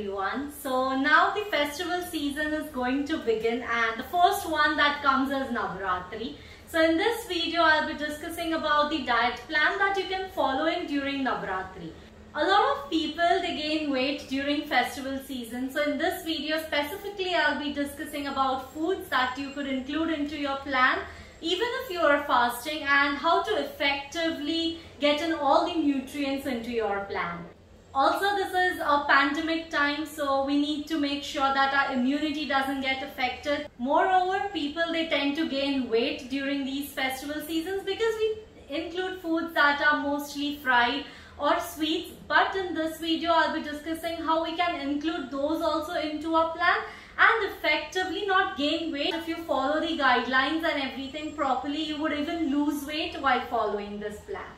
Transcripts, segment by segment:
everyone. So now the festival season is going to begin and the first one that comes is Navratri. So in this video I'll be discussing about the diet plan that you can follow in during Navratri. A lot of people they gain weight during festival season. So in this video specifically I'll be discussing about foods that you could include into your plan even if you are fasting and how to effectively get in all the nutrients into your plan. Also, this is a pandemic time, so we need to make sure that our immunity doesn't get affected. Moreover, people they tend to gain weight during these festival seasons because we include foods that are mostly fried or sweets. But in this video, I'll be discussing how we can include those also into our plan and effectively not gain weight. If you follow the guidelines and everything properly, you would even lose weight while following this plan.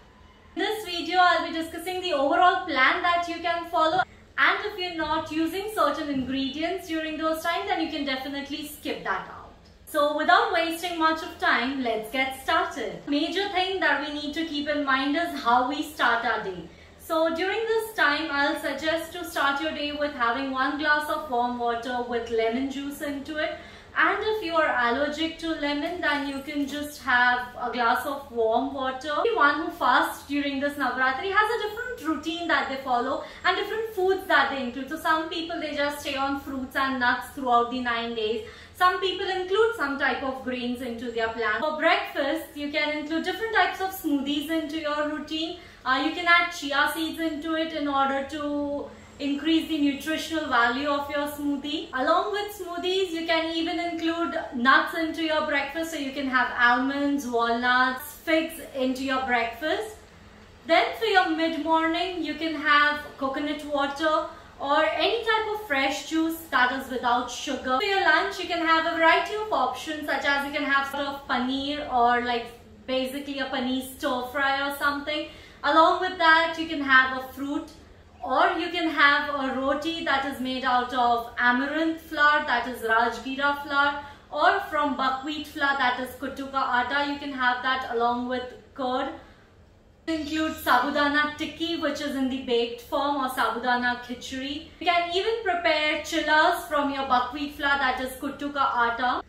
In this video, I'll be discussing the overall plan that you can follow and if you're not using certain ingredients during those times, then you can definitely skip that out. So without wasting much of time, let's get started. Major thing that we need to keep in mind is how we start our day. So during this time, I'll suggest to start your day with having one glass of warm water with lemon juice into it and if you are allergic to lemon, then you can just have a glass of warm water. One who fasts during this Navratri has a different routine that they follow and different foods that they include. So some people, they just stay on fruits and nuts throughout the nine days. Some people include some type of grains into their plan. For breakfast, you can include different types of smoothies into your routine. Uh, you can add chia seeds into it in order to increase the nutritional value of your smoothie. Along with smoothies, you can even include nuts into your breakfast. So you can have almonds, walnuts, figs into your breakfast. Then for your mid-morning, you can have coconut water or any type of fresh juice that is without sugar. For your lunch, you can have a variety of options such as you can have sort of paneer or like basically a paneer stir fry or something. Along with that, you can have a fruit or you can have a roti that is made out of amaranth flour that is rajgira flour or from buckwheat flour that is kutuka atta. You can have that along with curd. Include sabudana tikki which is in the baked form or sabudana khichdi. You can even prepare chillas from your buckwheat flour that is kutuka atta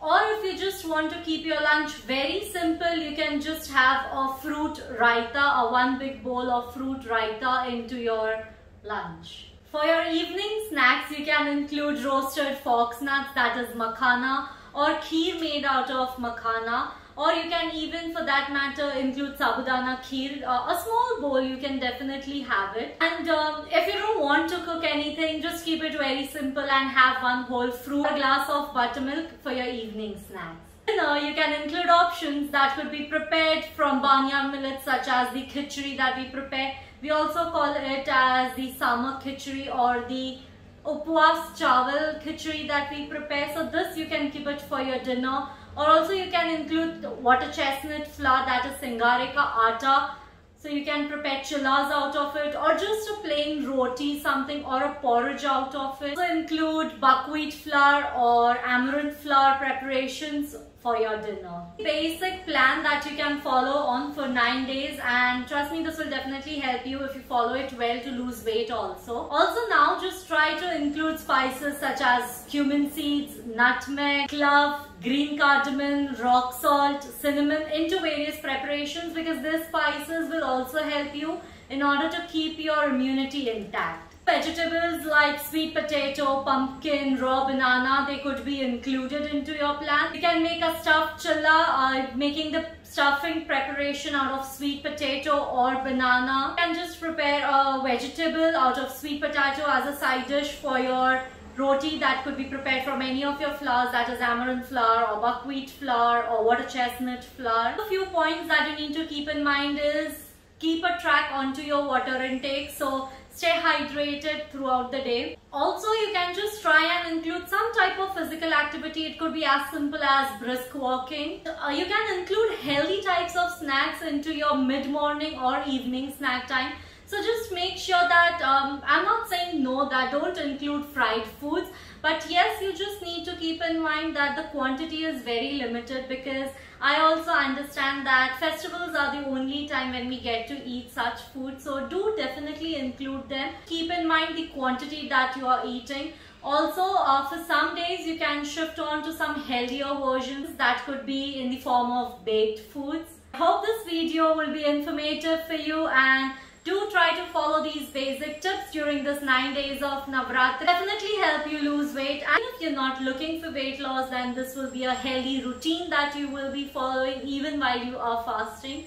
or if you just want to keep your lunch very simple, you can just have a fruit raita, a one big bowl of fruit raita into your lunch. For your evening snacks, you can include roasted fox nuts, that is makhana, or kheer made out of makhana, or you can even for that matter include sabudana kheer uh, a small bowl you can definitely have it and um, if you don't want to cook anything just keep it very simple and have one whole fruit a glass of buttermilk for your evening snacks dinner, you can include options that could be prepared from barnyard millets such as the khichdi that we prepare. We also call it as the summer khichdi or the upwas chawal khichdi that we prepare. So this you can keep it for your dinner or also you can include water chestnut flour that is singarika atta. So you can prepare chillas out of it or just a plain roti something or a porridge out of it. Also include buckwheat flour or amaranth flour preparations for your dinner. Basic plan that you can follow on for 9 days and trust me this will definitely help you if you follow it well to lose weight also. Also now just try to include spices such as cumin seeds, nutmeg, clove, green cardamom, rock salt, cinnamon into various preparations because these spices will also help you in order to keep your immunity intact. Vegetables like sweet potato, pumpkin, raw banana, they could be included into your plan. You can make a stuffed chilla, uh, making the stuffing preparation out of sweet potato or banana. You can just prepare a vegetable out of sweet potato as a side dish for your roti that could be prepared from any of your flours that is amaranth flour or buckwheat flour or water chestnut flour. A few points that you need to keep in mind is keep a track onto your water intake. So stay hydrated throughout the day. Also, you can just try and include some type of physical activity. It could be as simple as brisk walking. Uh, you can include healthy types of snacks into your mid-morning or evening snack time. So just make sure that, um, I'm not saying no that don't include fried foods. But yes, you just need to keep in mind that the quantity is very limited because I also understand that festivals are the only time when we get to eat such food. So do definitely include them. Keep in mind the quantity that you are eating. Also, uh, for some days you can shift on to some healthier versions that could be in the form of baked foods. I hope this video will be informative for you and do try to follow these basic tips during this 9 days of Navratri. Definitely help you lose weight and if you're not looking for weight loss then this will be a healthy routine that you will be following even while you are fasting.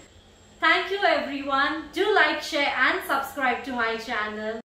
Thank you everyone. Do like, share and subscribe to my channel.